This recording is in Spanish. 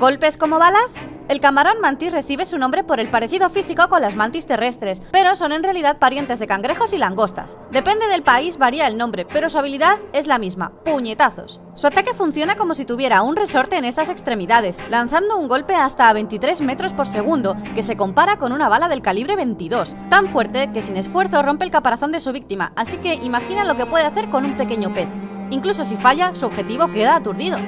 ¿Golpes como balas? El camarón mantis recibe su nombre por el parecido físico con las mantis terrestres, pero son en realidad parientes de cangrejos y langostas. Depende del país varía el nombre, pero su habilidad es la misma, puñetazos. Su ataque funciona como si tuviera un resorte en estas extremidades, lanzando un golpe hasta a 23 metros por segundo, que se compara con una bala del calibre 22, tan fuerte que sin esfuerzo rompe el caparazón de su víctima, así que imagina lo que puede hacer con un pequeño pez. Incluso si falla, su objetivo queda aturdido.